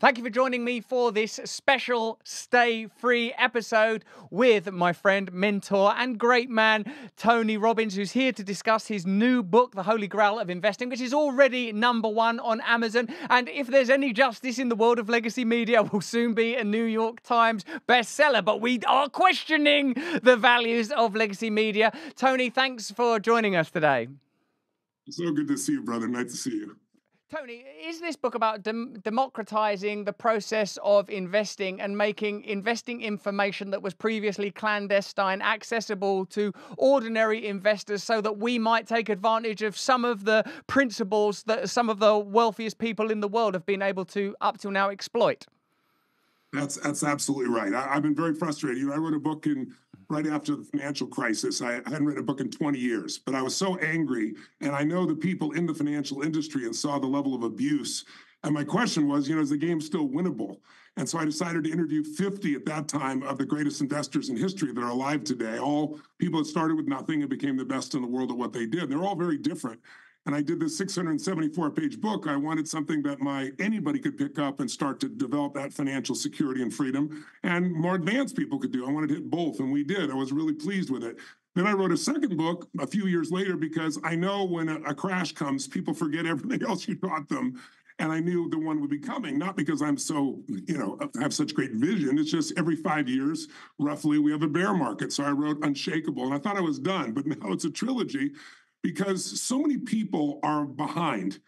Thank you for joining me for this special Stay Free episode with my friend, mentor, and great man, Tony Robbins, who's here to discuss his new book, The Holy Grail of Investing, which is already number one on Amazon. And if there's any justice in the world of legacy media, will soon be a New York Times bestseller. But we are questioning the values of legacy media. Tony, thanks for joining us today. So good to see you, brother. Nice to see you. Tony, is this book about dem- democratizing the process of investing and making investing information that was previously clandestine accessible to ordinary investors so that we might take advantage of some of the principles that some of the wealthiest people in the world have been able to, up till now, exploit? That's that's absolutely right. I, have been very frustrated. You know, I wrote a book in right after the financial crisis. I, hadn't written a book in 20 years, but I was so angry, and I know the people in the financial industry and saw the level of abuse. And my question was, you know, is the game still winnable? And so I decided to interview 50 at that time of the greatest investors in history that are alive today. All people that started with nothing and became the best in the world at what they did. They're all very different and I did this 674 page book, I wanted something that my anybody could pick up and start to develop that financial security and freedom, and more advanced people could do. I wanted to hit both, and we did. I was really pleased with it. Then I wrote a second book a few years later because I know when a, a crash comes, people forget everything else you taught them. And I knew the one would be coming, not because I'm so, you know, have such great vision. It's just every five years, roughly, we have a bear market. So I wrote Unshakable, and I thought I was done, but now it's a trilogy because so many people are behind.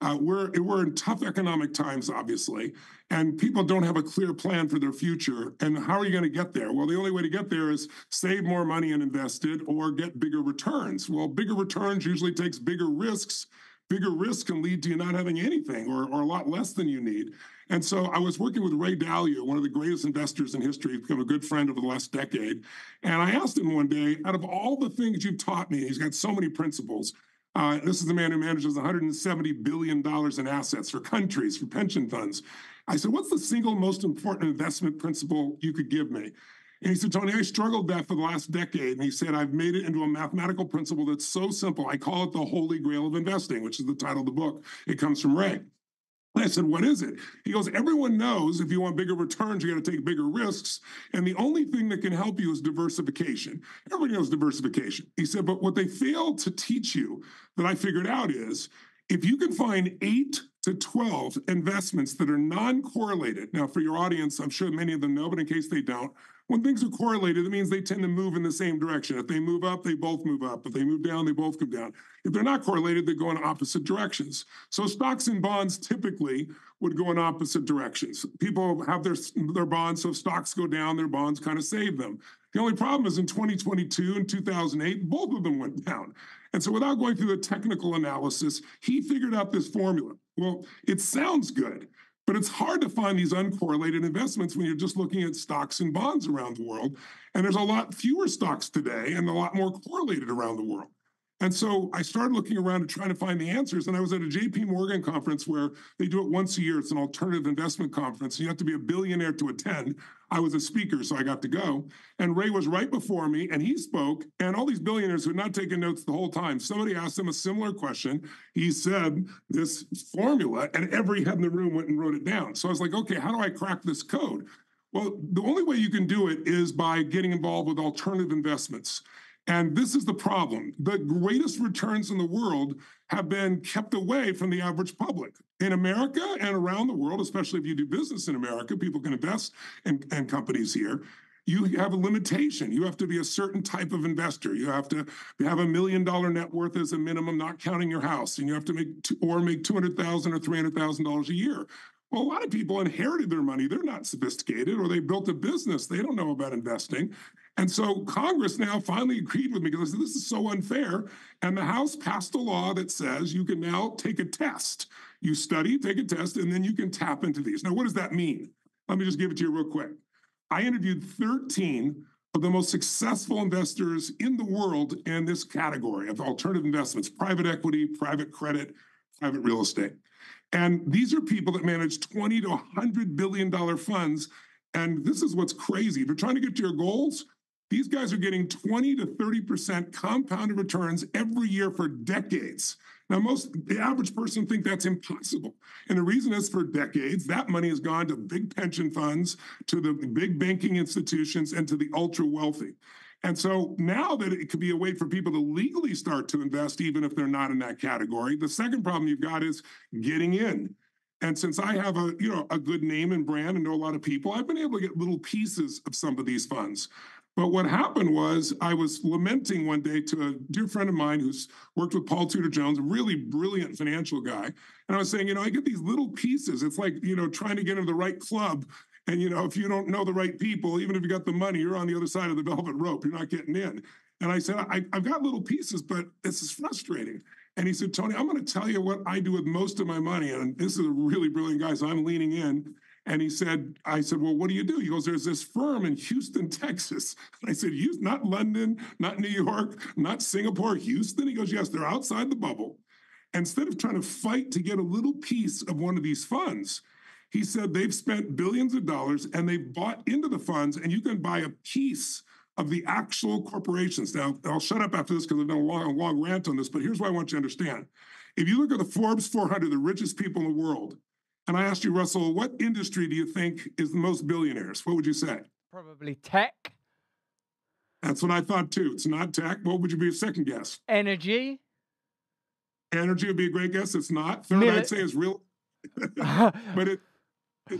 Uh, we're we're in tough economic times, obviously, and people don't have a clear plan for their future. And how are you going to get there? Well, the only way to get there is save more money and invest it, or get bigger returns. Well, bigger returns usually takes bigger risks. Bigger risks can lead to you not having anything, or or a lot less than you need. And so I was working with Ray Dalio, one of the greatest investors in history, he's become a good friend over the last decade. And I asked him one day, out of all the things you've taught me, he's got so many principles. Uh, this is the man who manages $170 billion in assets for countries, for pension funds. I said, What's the single most important investment principle you could give me? And he said, Tony, I struggled that for the last decade. And he said, I've made it into a mathematical principle that's so simple. I call it the holy grail of investing, which is the title of the book. It comes from Ray. I said, What is it? He goes, Everyone knows if you want bigger returns, you got to take bigger risks. And the only thing that can help you is diversification. Everybody knows diversification. He said, But what they fail to teach you that I figured out is if you can find eight to 12 investments that are non correlated. Now, for your audience, I'm sure many of them know, but in case they don't, when things are correlated, it means they tend to move in the same direction. If they move up, they both move up. If they move down, they both come down. If they're not correlated, they go in opposite directions. So stocks and bonds typically would go in opposite directions. People have their, their bonds, so if stocks go down, their bonds kind of save them. The only problem is in 2022 and 2008, both of them went down. And so without going through the technical analysis, he figured out this formula. Well, it sounds good. But it's hard to find these uncorrelated investments when you're just looking at stocks and bonds around the world. And there's a lot fewer stocks today and a lot more correlated around the world. And so I started looking around and trying to find the answers. And I was at a JP Morgan conference where they do it once a year. It's an alternative investment conference. You have to be a billionaire to attend. I was a speaker, so I got to go. And Ray was right before me, and he spoke. And all these billionaires who had not taken notes the whole time, somebody asked him a similar question. He said this formula, and every head in the room went and wrote it down. So I was like, okay, how do I crack this code? Well, the only way you can do it is by getting involved with alternative investments. And this is the problem. The greatest returns in the world have been kept away from the average public. In America and around the world, especially if you do business in America, people can invest in, in companies here you have a limitation. You have to be a certain type of investor. You have to have a million dollar net worth as a minimum, not counting your house, and you have to make or make two hundred thousand or three hundred thousand dollars a year. Well, a lot of people inherited their money. They're not sophisticated, or they built a business. They don't know about investing. And so Congress now finally agreed with me because I said, this is so unfair. And the House passed a law that says you can now take a test. You study, take a test, and then you can tap into these. Now, what does that mean? Let me just give it to you real quick. I interviewed 13 of the most successful investors in the world in this category of alternative investments private equity, private credit, private real estate. And these are people that manage 20 to 100 billion dollar funds. And this is what's crazy. If you're trying to get to your goals, these guys are getting 20 to 30% compounded returns every year for decades. Now, most the average person think that's impossible. And the reason is for decades, that money has gone to big pension funds, to the big banking institutions, and to the ultra wealthy. And so now that it could be a way for people to legally start to invest, even if they're not in that category, the second problem you've got is getting in. And since I have a you know a good name and brand and know a lot of people, I've been able to get little pieces of some of these funds. But what happened was I was lamenting one day to a dear friend of mine who's worked with Paul Tudor Jones, a really brilliant financial guy. And I was saying, you know, I get these little pieces. It's like, you know, trying to get into the right club. And, you know, if you don't know the right people, even if you got the money, you're on the other side of the velvet rope. You're not getting in. And I said, I, have got little pieces, but this is frustrating. And he said, Tony, I'm going to tell you what I do with most of my money. And this is a really brilliant guy. So I'm leaning in. And he said, I said, well, what do you do? He goes, there's this firm in Houston, Texas. I said, not London, not New York, not Singapore, Houston. He goes, yes, they're outside the bubble. Instead of trying to fight to get a little piece of one of these funds, he said they've spent billions of dollars and they've bought into the funds, and you can buy a piece of the actual corporations. Now, I'll shut up after this because I've done a long, long rant on this, but here's what I want you to understand. If you look at the Forbes 400, the richest people in the world, and I asked you, Russell, what industry do you think is the most billionaires? What would you say? Probably tech. That's what I thought too. It's not tech. What would you be a second guess? Energy. Energy would be a great guess. It's not. Third, Mil- I'd say is real. but it,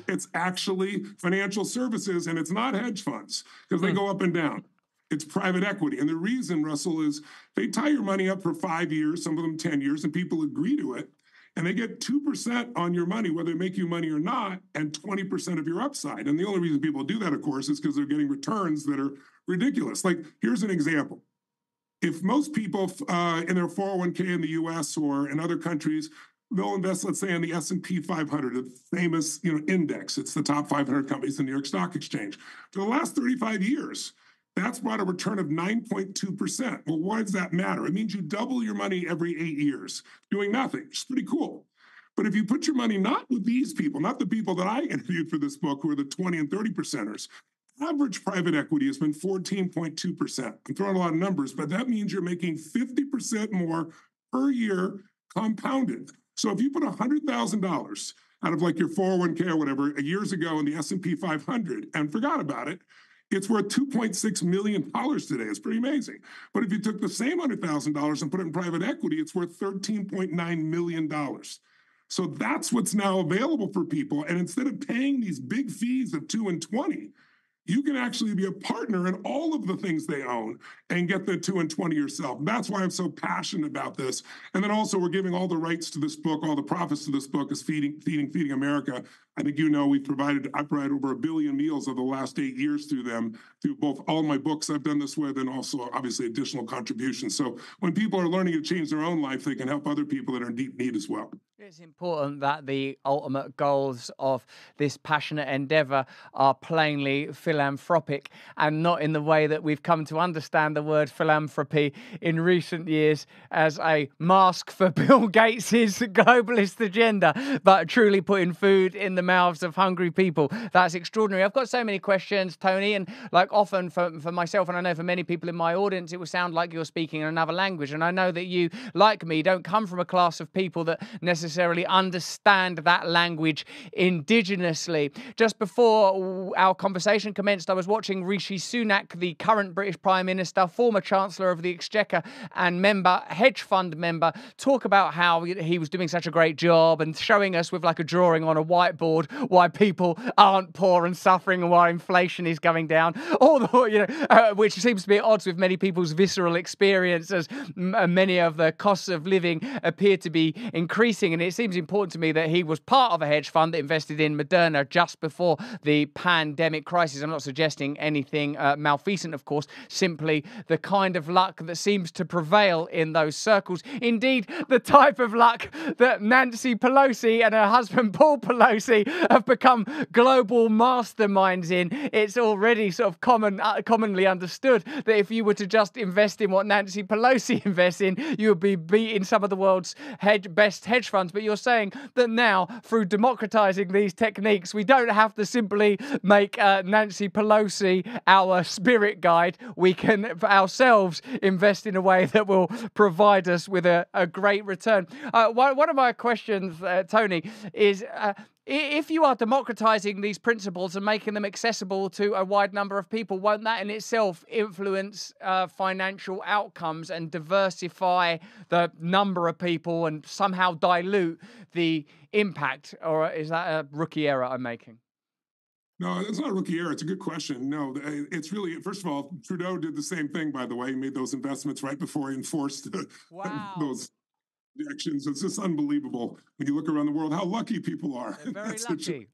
it's actually financial services and it's not hedge funds because they mm. go up and down. It's private equity. And the reason, Russell, is they tie your money up for five years, some of them 10 years, and people agree to it and they get 2% on your money, whether they make you money or not, and 20% of your upside. And the only reason people do that, of course, is because they're getting returns that are ridiculous. Like, here's an example. If most people uh, in their 401k in the US or in other countries, they'll invest, let's say, in the S&P 500, a famous you know, index. It's the top 500 companies in the New York Stock Exchange. For the last 35 years, that's brought a return of 9.2%. Well, why does that matter? It means you double your money every eight years doing nothing. It's pretty cool. But if you put your money not with these people, not the people that I interviewed for this book, who are the 20 and 30 percenters, average private equity has been 14.2%. I'm throwing a lot of numbers, but that means you're making 50% more per year compounded. So if you put $100,000 out of like your 401k or whatever years ago in the S&P 500 and forgot about it, it's worth $2.6 million today. It's pretty amazing. But if you took the same $100,000 and put it in private equity, it's worth $13.9 million. So that's what's now available for people. And instead of paying these big fees of two and 20, you can actually be a partner in all of the things they own and get the two and 20 yourself. That's why I'm so passionate about this. And then also we're giving all the rights to this book, all the profits to this book is feeding, feeding, feeding America. I think you know we've provided, I provided over a billion meals over the last eight years through them, through both all my books I've done this with and also obviously additional contributions. So when people are learning to change their own life, they can help other people that are in deep need as well. It's important that the ultimate goals of this passionate endeavour are plainly philanthropic and not in the way that we've come to understand the word philanthropy in recent years as a mask for Bill Gates's globalist agenda, but truly putting food in the mouths of hungry people. That's extraordinary. I've got so many questions, Tony, and like often for, for myself, and I know for many people in my audience, it will sound like you're speaking in another language. And I know that you, like me, don't come from a class of people that necessarily understand that language indigenously. Just before our conversation commenced, I was watching Rishi Sunak, the current British Prime Minister, former Chancellor of the Exchequer, and member, hedge fund member, talk about how he was doing such a great job and showing us with like a drawing on a whiteboard why people aren't poor and suffering and why inflation is going down. All the, you know, uh, which seems to be at odds with many people's visceral experience as many of the costs of living appear to be increasing and it seems important to me that he was part of a hedge fund that invested in Moderna just before the pandemic crisis. I'm not suggesting anything uh, malfeasant, of course, simply the kind of luck that seems to prevail in those circles. Indeed, the type of luck that Nancy Pelosi and her husband Paul Pelosi simply have become global masterminds in. It's already sort of common, uh, commonly understood that if you were to just invest in what Nancy Pelosi invests in, you would be beating some of the world's hedge, best hedge funds. But you're saying that now, through democratizing these techniques, we don't have to simply make uh, Nancy Pelosi our spirit guide. We can ourselves invest in a way that will provide us with a, a great return. Uh, one, one of my questions, uh, Tony, is uh, if you are democratizing these principles and making them accessible to a wide number of people, won't that in itself influence uh, financial outcomes and diversify the number of people and somehow dilute the impact? Or is that a rookie error I'm making? No, it's not a rookie error. It's a good question. No, it's really, first of all, Trudeau did the same thing, by the way. He made those investments right before he enforced wow. those It's just unbelievable when you look around the world how lucky people are. They're very lucky.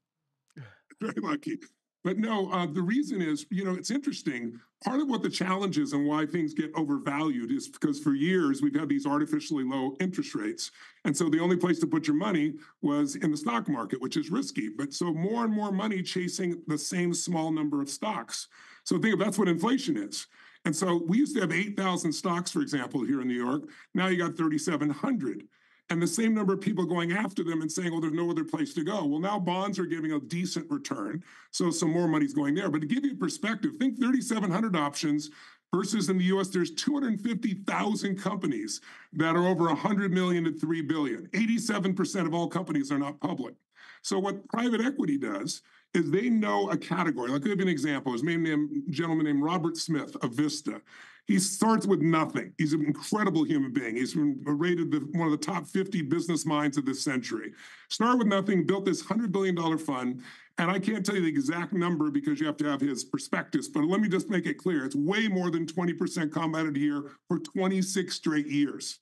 very lucky. But no, uh, the reason is, you know, it's interesting. Part of what the challenge is and why things get overvalued is because for years we've had these artificially low interest rates. And so the only place to put your money was in the stock market, which is risky. But so more and more money chasing the same small number of stocks. So think of that's what inflation is. And so we used to have 8,000 stocks, for example, here in New York. Now you got 3,700 and the same number of people going after them and saying, "Oh, there's no other place to go." Well, now bonds are giving a decent return, so some more money's going there. But to give you perspective, think 3,700 options versus in the U.S. there's 250,000 companies that are over 100 million to 3 billion. 87% of all companies are not public. So what private equity does is they know a category. I'll give you an example. There's a gentleman named Robert Smith of Vista. He starts with nothing. He's an incredible human being. He's rated the, one of the top 50 business minds of this century. Started with nothing, built this $100 billion fund. And I can't tell you the exact number because you have to have his prospectus, but let me just make it clear. It's way more than 20% compounded a year for 26 straight years.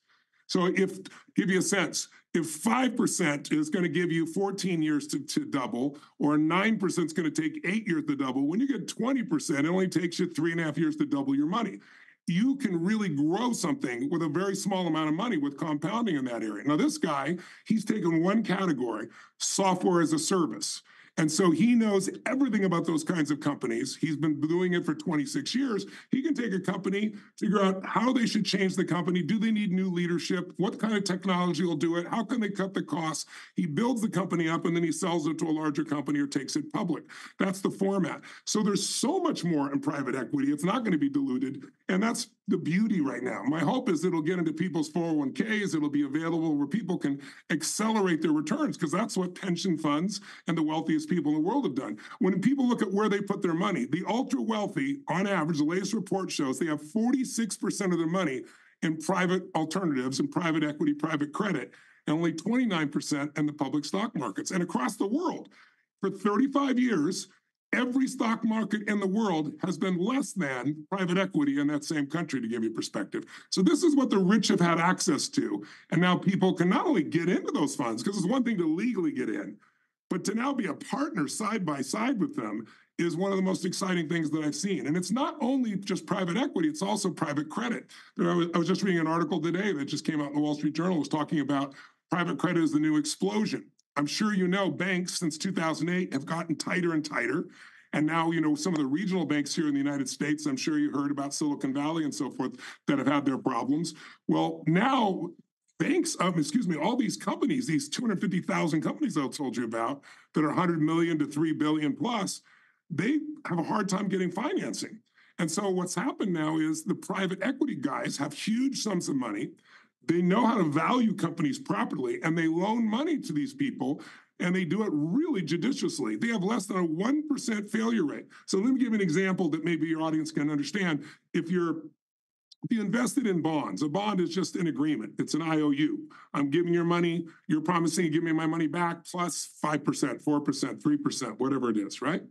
So if give you a sense, if 5% is going to give you 14 years to, to double, or 9% is going to take eight years to double, when you get 20%, it only takes you three and a half years to double your money. You can really grow something with a very small amount of money with compounding in that area. Now, this guy, he's taken one category software as a service. And so he knows everything about those kinds of companies. He's been doing it for 26 years. He can take a company, figure out how they should change the company. Do they need new leadership? What kind of technology will do it? How can they cut the costs? He builds the company up and then he sells it to a larger company or takes it public. That's the format. So there's so much more in private equity. It's not going to be diluted. And that's the beauty right now. My hope is it'll get into people's 401ks, it'll be available where people can accelerate their returns because that's what pension funds and the wealthiest people in the world have done. When people look at where they put their money, the ultra wealthy, on average, the latest report shows they have 46% of their money in private alternatives and private equity, private credit, and only 29% in the public stock markets. And across the world, for 35 years, Every stock market in the world has been less than private equity in that same country, to give you perspective. So, this is what the rich have had access to. And now people can not only get into those funds, because it's one thing to legally get in, but to now be a partner side by side with them is one of the most exciting things that I've seen. And it's not only just private equity, it's also private credit. I was, just reading an article today that just came out in the Wall Street Journal, was talking about private credit is the new explosion. I'm sure you know banks since 2008 have gotten tighter and tighter. And now, you know, some of the regional banks here in the United States, I'm sure you heard about Silicon Valley and so forth that have had their problems. Well, now banks, um, excuse me, all these companies, these 250,000 companies I told you about that are 100 million to 3 billion plus, they have a hard time getting financing. And so what's happened now is the private equity guys have huge sums of money. They know how to value companies properly and they loan money to these people and they do it really judiciously. They have less than a 1% failure rate. So let me give you an example that maybe your audience can understand. If you're if you invested in bonds, a bond is just an agreement. It's an IOU. I'm giving your money, you're promising to give me my money back plus 5%, 4%, 3%, whatever it is, right?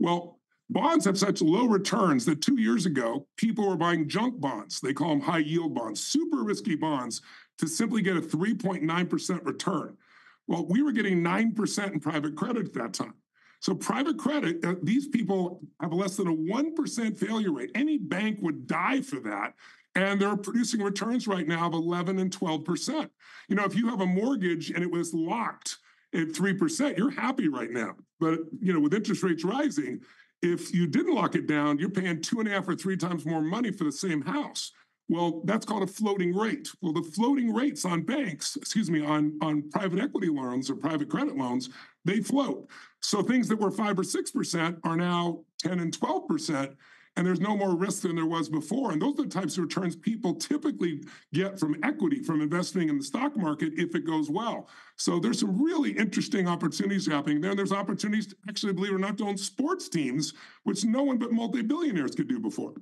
Well, bonds have such low returns that two years ago, people were buying junk bonds. They call them high yield bonds, super risky bonds to simply get a 3.9% return. Well, we were getting 9% in private credit at that time. So private credit, uh, these people have less than a 1% failure rate. Any bank would die for that. And they're producing returns right now of 11 and 12%. You know, if you have a mortgage and it was locked at 3%, you're happy right now. But, you know, with interest rates rising, if you didn't lock it down, you're paying two and a half or three times more money for the same house. Well, that's called a floating rate. Well, the floating rates on banks, excuse me, on, on private equity loans or private credit loans, they float. So things that were five or 6% are now 10 and 12% and there's no more risk than there was before. And those are the types of returns people typically get from equity, from investing in the stock market if it goes well. So there's some really interesting opportunities happening there. And there's opportunities to actually, believe it or not, to own sports teams, which no one but multi-billionaires could do before.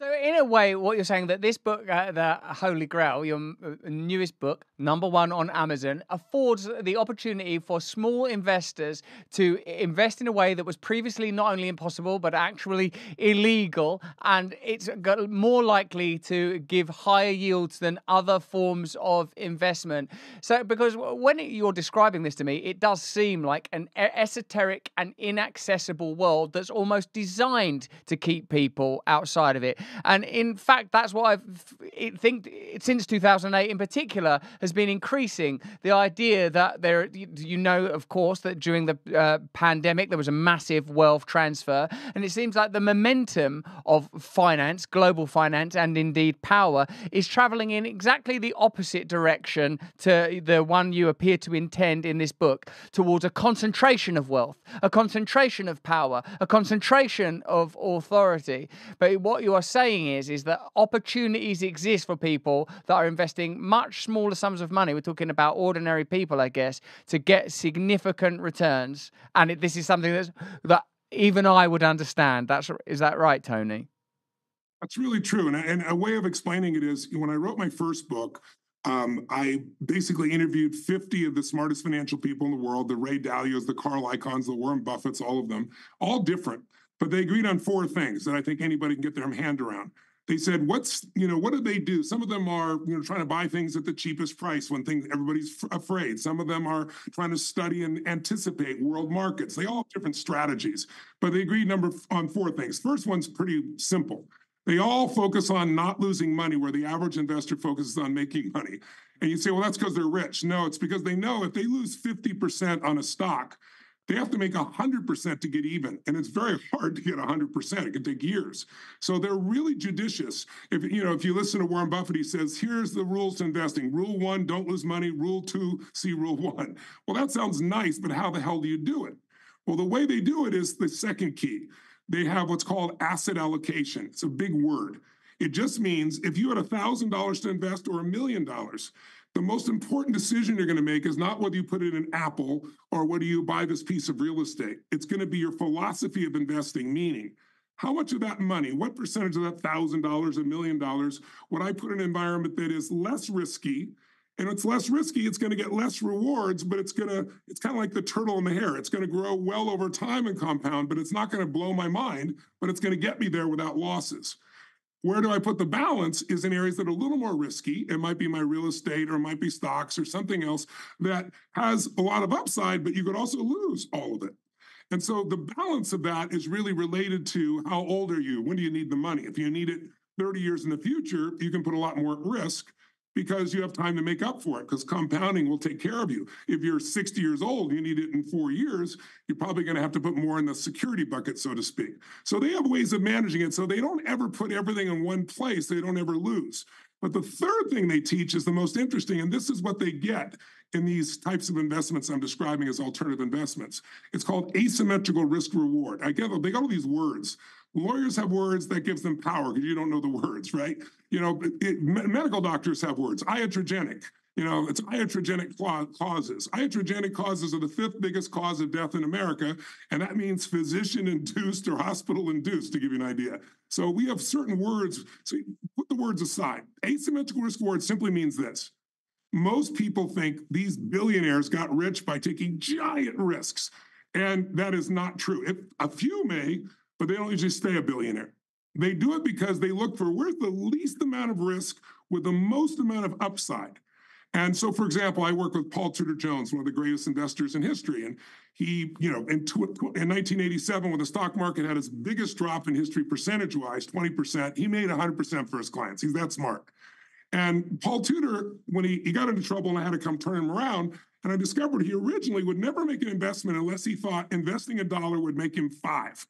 So, in a way, what you're saying that this book, uh, the Holy Grail, your uh, newest book, number one on Amazon, affords the opportunity for small investors to invest in a way that was previously not only impossible but actually illegal, and it's more likely to give higher yields than other forms of investment. So, because when you're describing this to me, it does seem like an esoteric and inaccessible world that's almost designed to keep people outside of it. And in fact, that's what I've think since 2008 in particular has been increasing the idea that there, you know, of course, that during the uh, pandemic there was a massive wealth transfer, and it seems like the momentum of finance, global finance, and indeed power is traveling in exactly the opposite direction to the one you appear to intend in this book, towards a concentration of wealth, a concentration of power, a concentration of authority. But what you are saying saying is is that opportunities exist for people that are investing much smaller sums of money. We're talking about ordinary people, I guess, to get significant returns. And it, this is something that's that even I would understand. That's is that right, Tony? That's really true. And, and a way of explaining it is when I wrote my first book, um, I basically interviewed 50 of the smartest financial people in the world, the Ray Dalios, the Carl Icahns, the Warren Buffetts, all of them, all different. But they agreed on four things that I think anybody can get their hand around. They said, "What's you know what do they do?" Some of them are you know trying to buy things at the cheapest price when things everybody's f- afraid. Some of them are trying to study and anticipate world markets. They all have different strategies, but they agreed number on four things. First one's pretty simple. They all focus on not losing money, where the average investor focuses on making money. And you say, well, that's because they're rich. No, it's because they know if they lose 50% on a stock, they have to make 100% to get even. And it's very hard to get 100%. It can take years. So they're really judicious. If you know, if you listen to Warren Buffett, he says, here's the rules to investing. Rule one, don't lose money. Rule two, see rule one. Well, that sounds nice, but how the hell do you do it? Well, the way they do it is the second key. They have what's called asset allocation. It's a big word. It just means if you had $1,000 to invest or a million dollars, the most important decision you're going to make is not whether you put it in an Apple or whether you buy this piece of real estate. It's going to be your philosophy of investing, meaning how much of that money, what percentage of that thousand dollars, a million dollars, would I put in an environment that is less risky? And it's less risky, it's going to get less rewards, but it's going to, it's kind of like the turtle and the hare. It's going to grow well over time and compound, but it's not going to blow my mind, but it's going to get me there without losses. Where do I put the balance is in areas that are a little more risky. It might be my real estate or it might be stocks or something else that has a lot of upside, but you could also lose all of it. And so the balance of that is really related to how old are you? When do you need the money? If you need it 30 years in the future, you can put a lot more at risk because you have time to make up for it because compounding will take care of you. If you're 60 years old, you need it in four years, you're probably going to have to put more in the security bucket, so to speak. So they have ways of managing it so they don't ever put everything in one place, they don't ever lose. But the third thing they teach is the most interesting, and this is what they get in these types of investments I'm describing as alternative investments. It's called asymmetrical risk reward. I get they got all these words. Lawyers have words that gives them power because you don't know the words, right? You know, it, medical doctors have words. Iatrogenic, you know, it's iatrogenic causes. Iatrogenic causes are the fifth biggest cause of death in America, and that means physician-induced or hospital-induced, to give you an idea. So we have certain words. So put the words aside. Asymmetrical risk reward simply means this. Most people think these billionaires got rich by taking giant risks, and that is not true. If a few may, but they don't usually stay a billionaire. They do it because they look for where's the least amount of risk with the most amount of upside. And so, for example, I work with Paul Tudor Jones, one of the greatest investors in history. And he, you know, in, in 1987, when the stock market had its biggest drop in history percentage wise, 20%, he made 100% for his clients. He's that smart. And Paul Tudor, when he, he got into trouble and I had to come turn him around, And I discovered he originally would never make an investment unless he thought investing a dollar would make him five.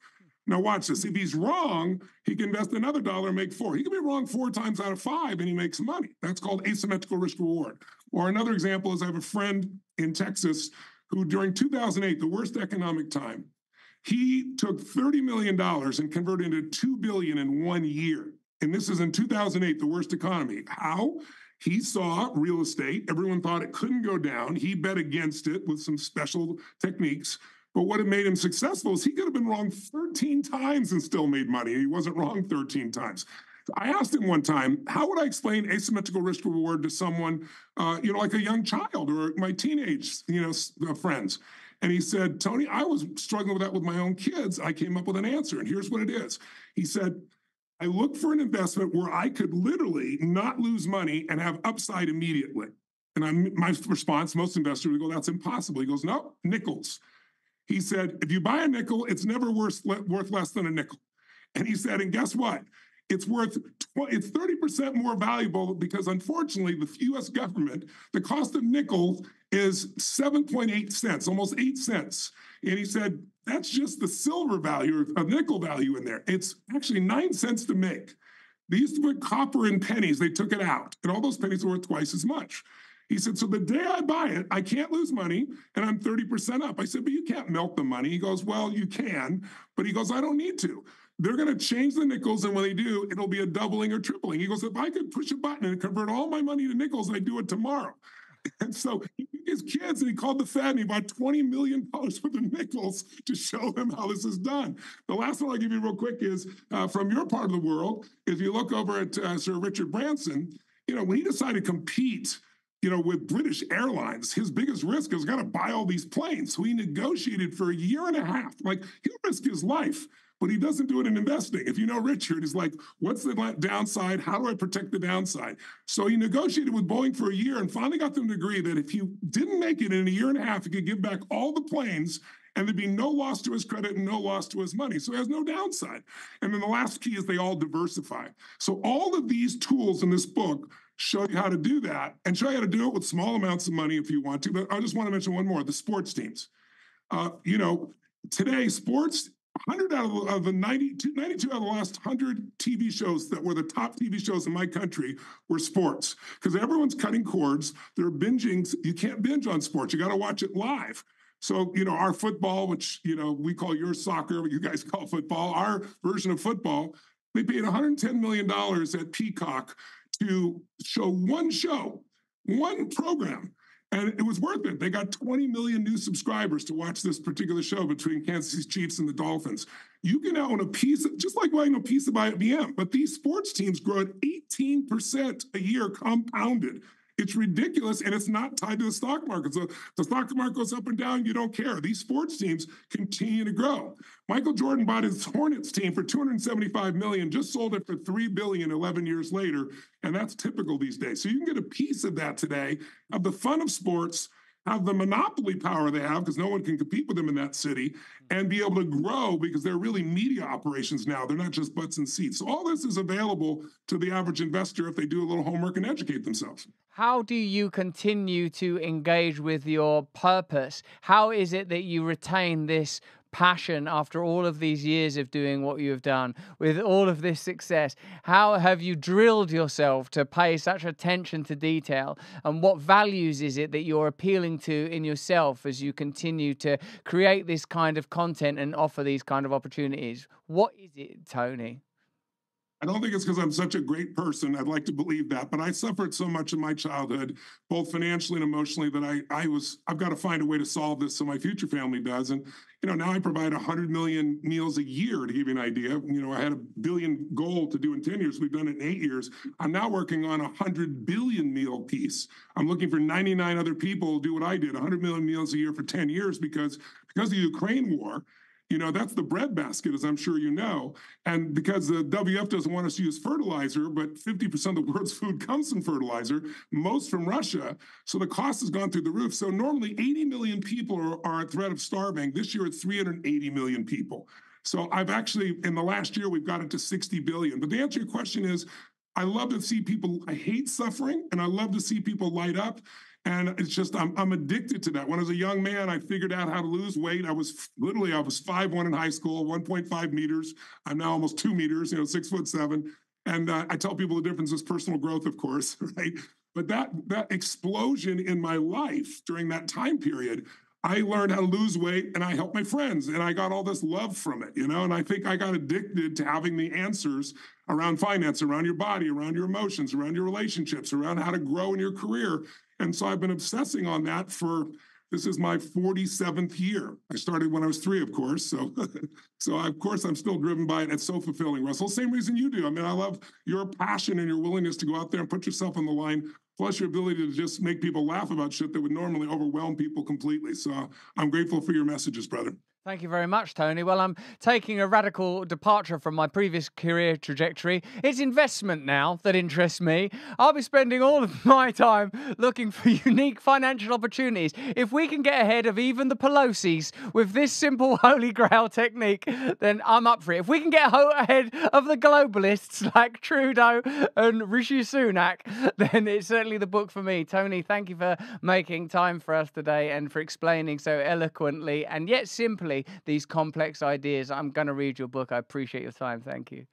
Now watch this. If he's wrong, he can invest another dollar and make four. He can be wrong four times out of five and he makes money. That's called asymmetrical risk reward. Or another example is I have a friend in Texas who during 2008, the worst economic time, he took $30 million and converted into $2 billion in one year. And this is in 2008, the worst economy. How? He saw real estate. Everyone thought it couldn't go down. He bet against it with some special techniques. But what had made him successful is he could have been wrong 13 times and still made money. He wasn't wrong 13 times. I asked him one time, how would I explain asymmetrical risk reward to someone, uh, you know, like a young child or my teenage, you know, uh, friends? And he said, Tony, I was struggling with that with my own kids. I came up with an answer, and here's what it is. He said, I looked for an investment where I could literally not lose money and have upside immediately. And I'm, my response, most investors would go, that's impossible. He goes, no, nickels. He said, if you buy a nickel, it's never worth, worth less than a nickel. And he said, and guess what? It's worth, it's 30% more valuable because unfortunately, the US government, the cost of nickel is 7.8 cents, almost eight cents. And he said, that's just the silver value of nickel value in there. It's actually nine cents to make. They used to put copper in pennies, they took it out, and all those pennies were worth twice as much. He said, So the day I buy it, I can't lose money and I'm 30% up. I said, But you can't melt the money. He goes, Well, you can. But he goes, I don't need to. They're going to change the nickels. And when they do, it'll be a doubling or tripling. He goes, If I could push a button and convert all my money to nickels, I'd do it tomorrow. And so his kids, and he called the Fed and he bought $20 million worth of nickels to show them how this is done. The last one I'll give you real quick is uh, from your part of the world, if you look over at uh, Sir Richard Branson, you know, when he decided to compete you know, with British Airlines, his biggest risk is got to buy all these planes. So he negotiated for a year and a half. Like he'll risk his life but he doesn't do it in investing. If you know Richard, he's like, what's the downside? How do I protect the downside? So he negotiated with Boeing for a year and finally got them to agree that if he didn't make it in a year and a half, he could give back all the planes and there'd be no loss to his credit and no loss to his money. So he has no downside. And then the last key is they all diversify. So all of these tools in this book show you how to do that and show you how to do it with small amounts of money if you want to. But I just want to mention one more the sports teams. Uh, you know, today, sports 100 out of, of the 92, 92 out of the last 100 TV shows that were the top TV shows in my country were sports because everyone's cutting cords. They're binging. You can't binge on sports. You got to watch it live. So, you know, our football, which, you know, we call your soccer, what you guys call football, our version of football, they paid $110 million at Peacock to show one show, one program. And it was worth it. They got 20 million new subscribers to watch this particular show between Kansas City Chiefs and the Dolphins. You can own a piece, of, just like buying a piece of IBM, but these sports teams grow at 18% a year compounded. It's ridiculous, and it's not tied to the stock market. So the stock market goes up and down, you don't care. These sports teams continue to grow. Michael Jordan bought his Hornets team for 275 million, just sold it for 3 billion 11 years later, and that's typical these days. So you can get a piece of that today of the fun of sports have the monopoly power they have because no one can compete with them in that city and be able to grow because they're really media operations now. They're not just butts and seats. So all this is available to the average investor if they do a little homework and educate themselves. How do you continue to engage with your purpose? How is it that you retain this passion after all of these years of doing what you have done with all of this success? How have you drilled yourself to pay such attention to detail? And what values is it that you're appealing to in yourself as you continue to create this kind of content and offer these kind of opportunities? What is it, Tony? I don't think it's because I'm such a great person. I'd like to believe that, but I suffered so much in my childhood, both financially and emotionally, that I I was I've got to find a way to solve this so my future family does. And you know, now I provide 100 million meals a year to give you an idea. You know, I had a billion goal to do in 10 years. We've done it in eight years. I'm now working on a 100 billion meal piece. I'm looking for 99 other people to do what I did, 100 million meals a year for 10 years because because of the Ukraine war you know, that's the breadbasket, as I'm sure you know. And because the WF doesn't want us to use fertilizer, but 50% of the world's food comes from fertilizer, most from Russia. So the cost has gone through the roof. So normally 80 million people are, are at threat of starving. This year it's 380 million people. So I've actually, in the last year, we've got it to 60 billion. But the answer to your question is, I love to see people, I hate suffering, and I love to see people light up. And it's just, I'm, I'm addicted to that. When I was a young man, I figured out how to lose weight. I was literally, I was five one in high school, 1.5 meters. I'm now almost two meters, you know, six foot seven. And uh, I tell people the difference is personal growth, of course, right? But that that explosion in my life during that time period, I learned how to lose weight and I helped my friends and I got all this love from it, you know, and I think I got addicted to having the answers around finance, around your body, around your emotions, around your relationships, around how to grow in your career. And so I've been obsessing on that for this is my 47th year. I started when I was three, of course. So, so of course, I'm still driven by it. It's so fulfilling, Russell. Same reason you do. I mean, I love your passion and your willingness to go out there and put yourself on the line, plus your ability to just make people laugh about shit that would normally overwhelm people completely. So I'm grateful for your messages, brother. Thank you very much, Tony. Well, I'm taking a radical departure from my previous career trajectory. It's investment now that interests me. I'll be spending all of my time looking for unique financial opportunities. If we can get ahead of even the Pelosi's with this simple holy grail technique, then I'm up for it. If we can get ahead of the globalists like Trudeau and Rishi Sunak, then it's certainly the book for me. Tony, thank you for making time for us today and for explaining so eloquently and yet simply these complex ideas. I'm going to read your book. I appreciate your time. Thank you.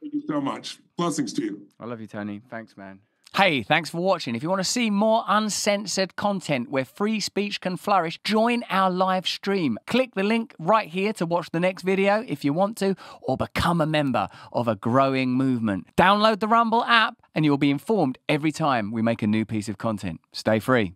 Thank you so much. Blessings to you. I love you, Tony. Thanks, man. Hey, thanks for watching. If you want to see more uncensored content where free speech can flourish, join our live stream. Click the link right here to watch the next video if you want to, or become a member of a growing movement. Download the Rumble app and you'll be informed every time we make a new piece of content. Stay free.